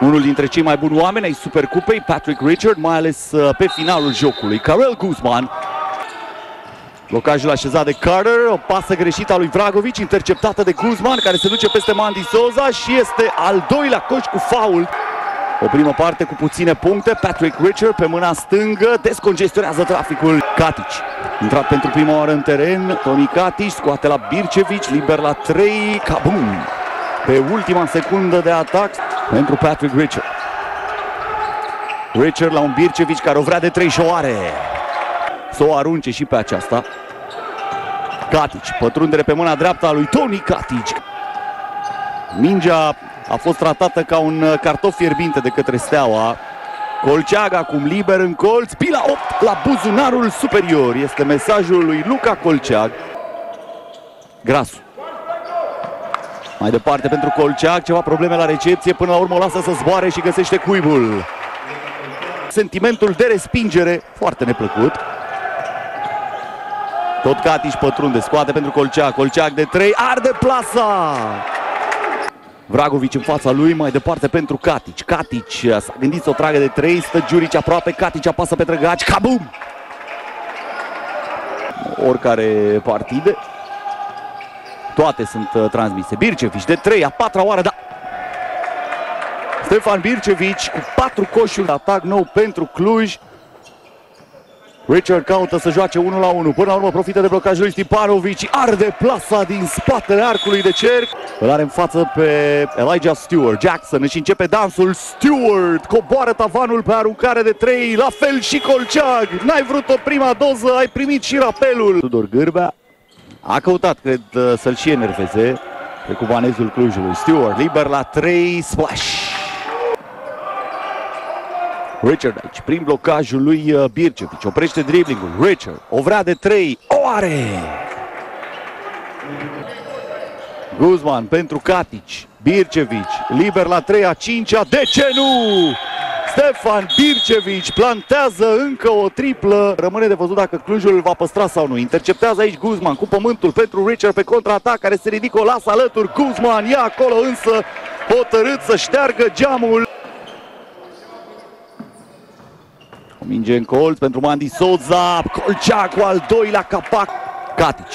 Unul dintre cei mai buni oameni ai Supercupei, Patrick Richard, mai ales uh, pe finalul jocului. Karel Guzman. Blocajul așezat de Carter, o pasă greșită a lui Vragovic, interceptată de Guzman, care se duce peste Mandy Soza și este al doilea coș cu faul. O primă parte cu puține puncte, Patrick Richard pe mâna stângă descongestionează traficul. Katic, intrat pentru prima oară în teren, Toni Katic scoate la Bircevic, liber la 3, Kabum! Pe ultima secundă de atac pentru Patrick Richard. Richard la un Bircevic care o vrea de 3 și o are. Să o arunce și pe aceasta. Katic, pătrundere pe mâna dreaptă a lui Toni Katic. Mingea a fost tratată ca un uh, cartof fierbinte de către Steaua. Colceag acum liber în colț, pila 8 la buzunarul superior. Este mesajul lui Luca Colceag. Grasu. Mai departe pentru Colceag, ceva probleme la recepție, până la urmă o lasă să zboare și găsește cuibul. Sentimentul de respingere, foarte neplăcut. Tot Catiș pătrunde, scoate pentru Colceag, Colceag de 3, arde plasa! Vragovic în fața lui, mai departe pentru Katic. Katic s-a gândit să o tragă de 3, stă Giurici aproape, Katic apasă pe Drăgaci, kabum! Oricare partide, toate sunt uh, transmise. Bircevici de 3, a patra oară, da! Stefan Bircevici cu patru coșuri, atac nou pentru Cluj. Richard caută să joace 1 la 1. Până la urmă profită de blocajul lui Stipanovic. Arde plasa din spatele arcului de cerc. Îl are în față pe Elijah Stewart. Jackson își începe dansul. Stewart coboară tavanul pe aruncare de 3. La fel și Colceag. N-ai vrut o prima doză, ai primit și rapelul. Tudor Gârbea a căutat, cred, să-l și enerveze pe cubanezul Clujului. Stewart liber la 3. Splash! Richard aici, prin blocajul lui uh, Bircevic, oprește driblingul, Richard, o vrea de 3, o are! Guzman pentru Katic, Bircevic, liber la 3 a 5 -a. de ce nu? Stefan Bircevic plantează încă o triplă. Rămâne de văzut dacă Clujul îl va păstra sau nu. Interceptează aici Guzman cu pământul pentru Richard pe contraatac care se ridică o lasă alături. Guzman ia acolo însă hotărât să șteargă geamul. O minge în colț pentru Mandy Soza. Colcea cu al doilea capac. Katic.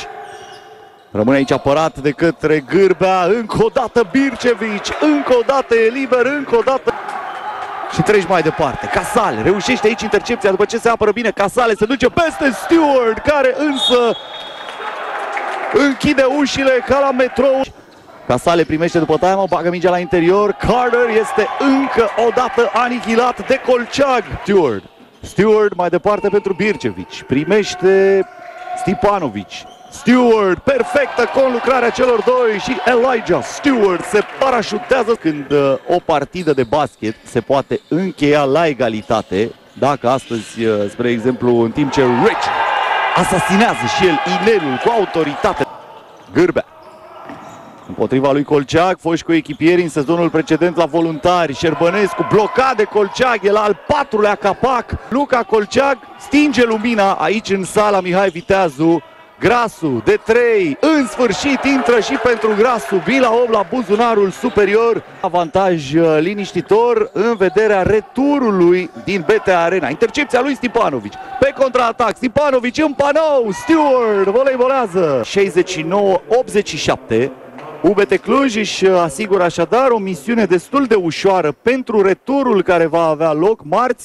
Rămâne aici apărat de către Gârbea. Încă o dată Bircevici. Încă o dată e liber. Încă o dată. Și treci mai departe. Casale reușește aici intercepția după ce se apără bine. Casale se duce peste Stewart, care însă închide ușile ca la metrou. Casale primește după time bagă mingea la interior. Carter este încă o dată anihilat de Colceag. Stewart Stewart mai departe pentru Bircevici. Primește Stipanovic. Stewart, perfectă conlucrarea celor doi și Elijah Stewart se parașutează când uh, o partidă de basket se poate încheia la egalitate. Dacă astăzi, uh, spre exemplu, în timp ce Rich asasinează și el inelul cu autoritate. Gârbea Împotriva lui Colceag, foști cu echipieri în sezonul precedent la voluntari. Șerbănescu blocat de Colceag, el al patrulea capac. Luca Colceag stinge lumina aici în sala Mihai Viteazu. Grasu de 3, în sfârșit intră și pentru Grasu, Bila 8 la buzunarul superior. Avantaj uh, liniștitor în vederea returului din BT Arena. Intercepția lui Stipanovic pe contraatac. Stipanovic în panou, Stewart voleibolează. 69-87. UBT Cluj își asigură așadar o misiune destul de ușoară pentru returul care va avea loc marți